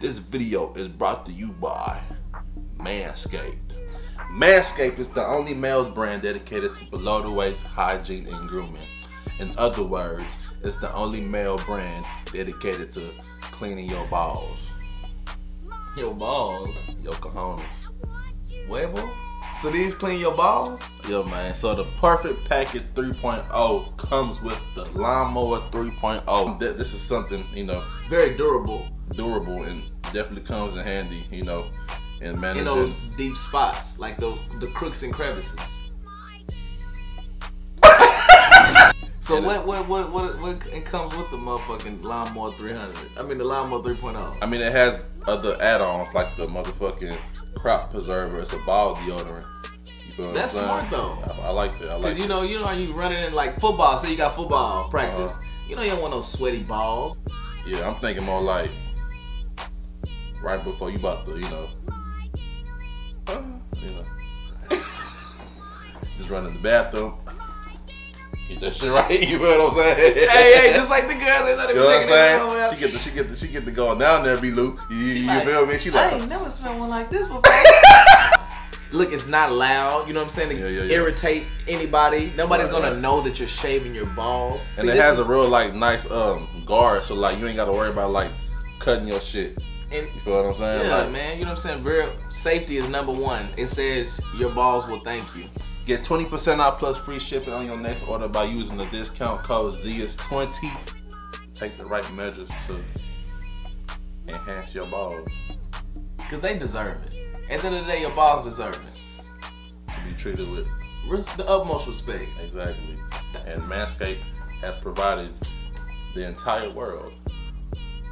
This video is brought to you by Manscaped. Manscaped is the only male's brand dedicated to below the waist hygiene and grooming. In other words, it's the only male brand dedicated to cleaning your balls, Your balls. your cojones. Huevos? So these clean your balls? Yo, man. So the perfect package 3.0 comes with the lawnmower 3.0. This is something you know Very durable durable and definitely comes in handy. You know, in in those deep spots, like the the crooks and crevices. so And what what what what what it comes with the motherfucking lawnmower 300? I mean the lawnmower oh. 3.0. I mean, it has other add-ons like the motherfucking crop preserver. It's a ball deodorant. That's smart, though. I, I like that. I like Cause you know, you know how you running in like football. Say you got football practice. Uh-huh. You know you don't want no sweaty balls. Yeah, I'm thinking more like right before you about to, you know, uh, you know, just run in the bathroom. Get that shit right. You know what I'm saying? hey, hey, just like the girl, they not You even know what I'm saying? She get the she get the she get the going down there, B Lou. You, you, you like, feel me? She I like, ain't never smelled one like this before. Look, it's not loud. You know what I'm saying? To Yeah, yeah, yeah. irritate anybody. Nobody's Right, gonna right. know that you're shaving your balls. and See, it has is- a real like nice um guard, so like you ain't gotta worry about like cutting your shit. And- You feel what I'm saying? yeah, like, man. You know what I'm saying? Real safety is number one. It says your balls will thank you. Get 20% off plus free shipping on your next order by using the discount code ZIAS20. Take the right measures to enhance your balls Cause they deserve it. At the end of the day, your balls deserve it. to be treated with the utmost respect. exactly. And Manscaped has provided the entire world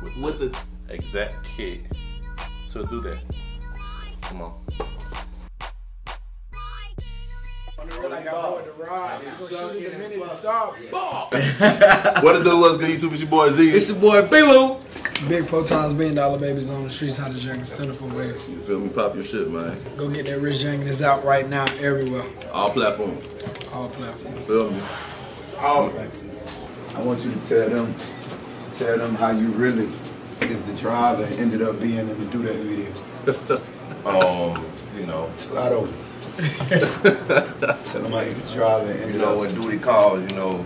with, With the exact kit to do that. Come on. Like the ride. You gonna shoot it the minute it start. Ball. what it do? What's good, YouTube? It's your boy Z. It's your boy B Lou. Big four times billion dollar babies on the streets. How to Jenkins Stunna 4 Vegas. You feel me? Pop your shit, man. Go get that Rich Youngin. It's out right now everywhere. All platforms. All platforms. Feel me? All platforms. I want you to tell them, tell them how you really is the driver and ended up being in the do that video. Um, you know, Slide over. tell them how you the driver and you ended know up. when duty calls, you know,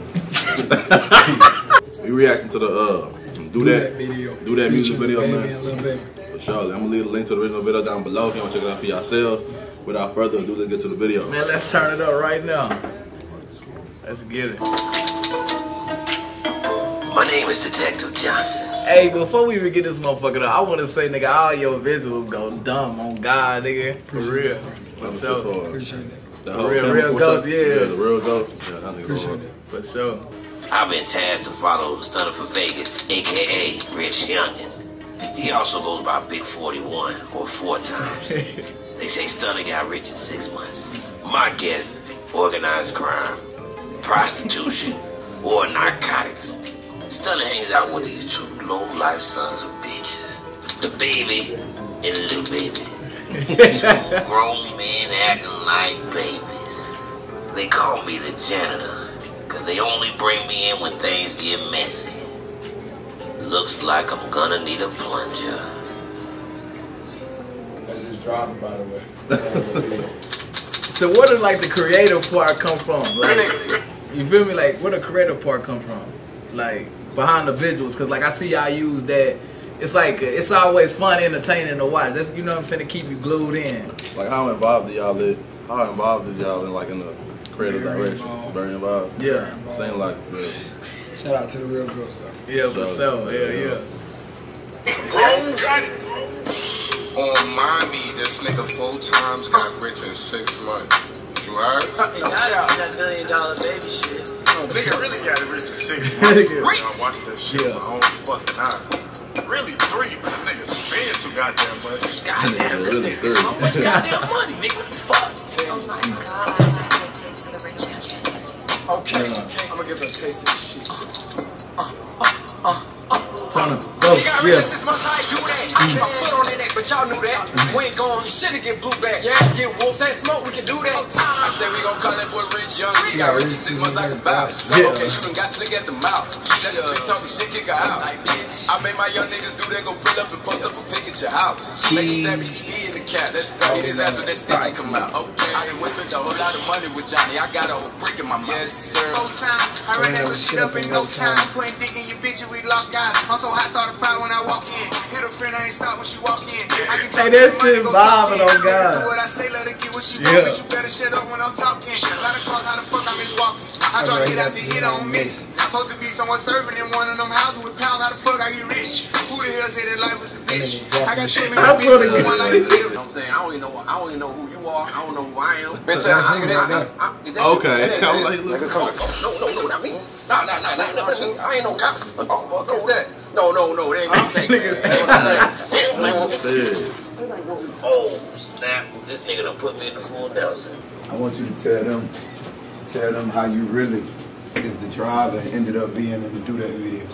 We reacting to the uh do, that, video. do that music video, man. and Lil For sure. I'm gonna leave a link to the original video down below if you wanna check it out for yourselves. Without further ado, let's get to the video. Man, let's turn it up right now. Let's get it. My name is Detective Johnson. Hey, before we even get this motherfucker up, I want to say, nigga, all your visuals go dumb on God, nigga. For real. For sure. Appreciate it. The Real- real ghost, stuff. yeah. the real ghost. Yeah, Appreciate hard. it. For sure. I've been tasked to follow the Stunna 4 Vegas, aka Rich Youngin. He also goes by Big 41 or four times. they say Stunna got rich in six months. My guess, organized crime, prostitution, or narcotics. Stunna hangs out with these two low-life sons of bitches. The baby and the little baby. two grown men acting like babies. They call me the janitor, cause they only bring me in when things get messy. Looks like I'm gonna need a plunger. That's his driver, by the way. So where did like the creative part come from? Like, you feel me? Like where the creative part come from? Like behind the visuals, cause like I see y'all use that. It's like it's always fun, entertaining to watch. That's you know what I'm saying to keep you glued in. Like how involved are y'all in how involved is y'all in like in the creative Very direction? involved. Very involved. Yeah, Same like yeah. Shout out to the real ghost stuff. yeah, for sure. Yeah, yeah. On mommy, this nigga four times got rich in six months. You heard? that million dollar baby shit. Oh, nigga really got rich in six months. I watched that shit Yeah. my own fucking time. Really three, but the nigga spend too goddamn much. Goddamn, this Really nigga thirty. so much goddamn money, nigga. What the fuck? Oh my god, I like the taste of the rich chicken. Okay, okay. I'm gonna give her a taste of this shit. Uh, uh, uh, uh. Turn up. Go. Yeah. Six months, I do that. I put my foot on that neck, but y'all knew that. We ain't going, shit to get blue back. Yeah, get wolf, say smoke, we can do that. I said we gon' call that boy Rich Youngin. He got rich in six months, I can vouch. Yeah. Okay, you done got slick at the mouth. Let the bitch talk shit, kick her out. Like, bitch. I made my young niggas do that, go pull up and post up a pic at your house. Make it tabby TV in the cat. Let's go. Hit his ass with that stick and come out. Okay. I done wasted a whole lot of money with Johnny. I got a whole brick in my mouth. Yes, sir. Whole time, I ran that little shit up in no time. Putting dick in your bitch and we locked eyes. I'm so hot, started fire when I walk in. Hit a friend, I ain't stop when she walk in. I can Hey, that shit vibing, oh, God. Do what I say, let her get what she Yeah. want. But you better shut up when I'm talking. Lot of calls, how the fuck I miss walking. I try to hit after hit, I don't miss. Supposed to be someone serving in one of them houses with pounds. How the fuck I get rich? Who the hell said that life was a bitch? I got too many bitches, feel but one life to live. You know what I'm saying? I don't even know. I don't even know who you are. I don't know who I am. Bitch ass I- nigga I- I- I- is that you? Okay. That- that- like, look. Oh, oh, no, no, no, not me. No, no, no, no, no, I ain't no cop. Oh, oh, what's that? No, no, no, that ain't my thing. man. Oh, snap. This nigga done put me in the full Nelson. I want you to tell them, tell them how you really is the driver ended up being able to do that video.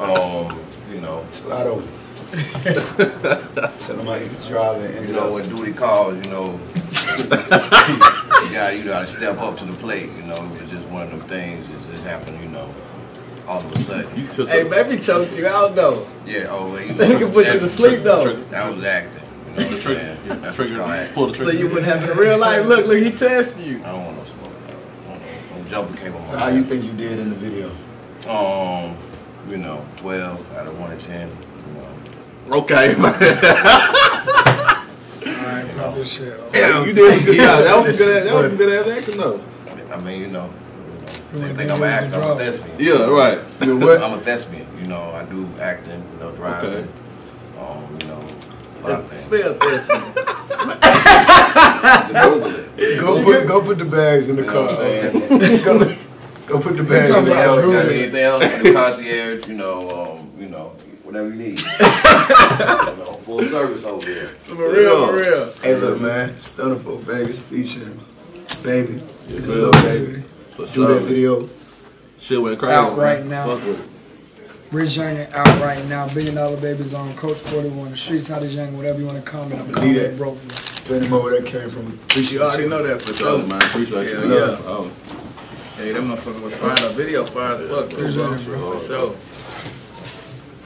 Um, you know, Slide over. Tell them how you the driver and you know up. when duty calls, you know, you got you got to step up to the plate. You know, it was just one of them things. It just happened. You know, all of a sudden. You took Hey, a- baby choked you out though. Yeah. Oh, well, you They know, can put you to sleep though. that was acting. You know what I'm trigger. saying? Yeah, That's trigger. what's Pull the trigger. So you wouldn't have in real life. Look, look, he testing you. I don't want no smoke. I don't want jumping came on So my how you think you did in the video? Um, you know, 12 out of 1 to 10. You know. Okay. Alright, pop this shit. yeah, you did. Good. Yeah, that was some good. That was some good ass acting though. I mean, you know, you know they think I'm an actor. I'm a thespian. Yeah, right. You what? I'm a thespian. You know, I do acting, you know, driving. Okay. Um, you know, a lot of things. Spell this. man. Google it. Go put go put the bags in the You know what I'm car. saying? go, go put the bags in the Anything about else? car. Got anything else? I do concierge, you know, um, you know, need. full service over here. For real, for real. Hey, look, man, Stunna 4 Vegas featuring baby, Yeah, little baby. For Do sure. that video. Shit went crazy. Out man. right now. Fuck it. Rich Youngin out right now. Billion Dollar Babies on Coach 41. The streets, how to Young, whatever you want to comment. I'm Leave calling that. it broke. Benny Mo, where that came from. Appreciate You already know that for For sure, sure. man. Appreciate Yeah, you. yeah. Oh, Hey, that motherfucker was fire. The video fire as fuck too, bro. For sure.